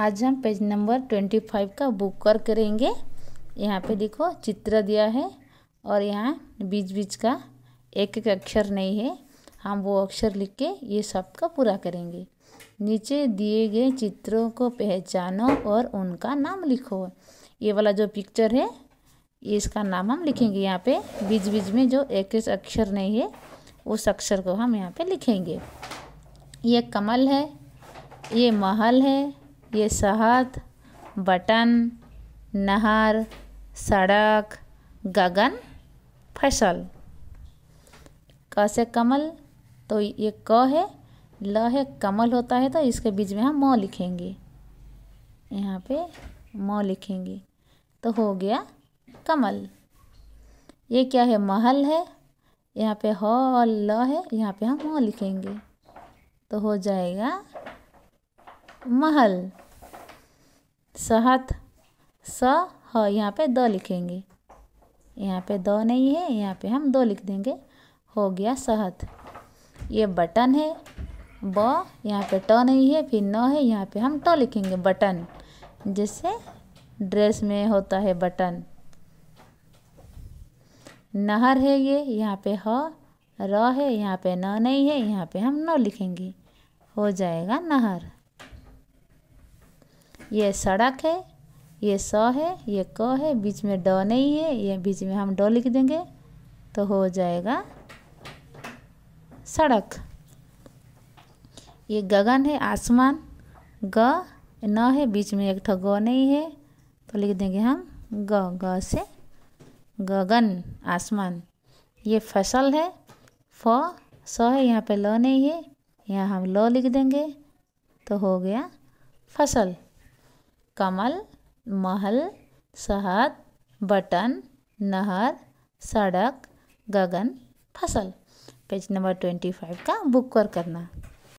आज हम page number twenty five का बुक कर करेंगे। यहाँ पे देखो, चित्र दिया है और यहाँ बीच बीच का एक एक अक्षर नहीं है। हम वो अक्षर लिख के ये सब का पूरा करेंगे। नीचे दिए गए चित्रों को पहचानो और उनका नाम लिखो। ये वाला जो पिक्चर है ये इसका नाम हम लिखेंगे। यहाँ पे बीच बीच में जो एक एक अक्षर नहीं है, उस अक्षर को हम यहाँ पे लिखेंगे। ये कमल है, ये महल है ये शहद, बटन, नहर, सड़क, गगन, फ़सल। क से कमल तो ये क है। ल है, कमल होता है तो इसके बीच में हम म लिखेंगे। यहाँ पे म लिखेंगे। तो हो गया कमल। ये क्या है? महल है। यहाँ पे ह और ल है। यहाँ पे हम म लिखेंगे। तो हो जाएगा महल। सहत स, ह, यहाँ पे द लिखेंगे। यहाँ पे द नहीं है, यहाँ पे हम दो लिख देंगे। हो गया सहत ये बटन है, ब, यहाँ पे ट नहीं है, फिर न है, यहाँ पे हम ट लिखेंगे, बटन। जैसे ड्रेस में होता है बटन। नहर है ये, यहाँ पे ह, र है, यहाँ पे न नहीं है, यहाँ पे हम न लिखेंगे। हो जाएगा नहर। ये सड़क है, ये स है, ये क है, बीच में ड नहीं है, ये बीच में हम ड लिख देंगे तो हो जाएगा सड़क। ये गगन है, आसमान, ग, न है, बीच में एक ठो ग नहीं है तो लिख देंगे हम ग ग से गगन, आसमान। ये फ़सल है, फ, स है, यहाँ पे ल नहीं है, यहाँ हम ल लिख देंगे तो हो गया फ़सल। कमल, महल शहद बटन, नहर, सड़क, गगन, फ़सल। पेज नंबर ट्वेंटी फाइव का बुक कर करना।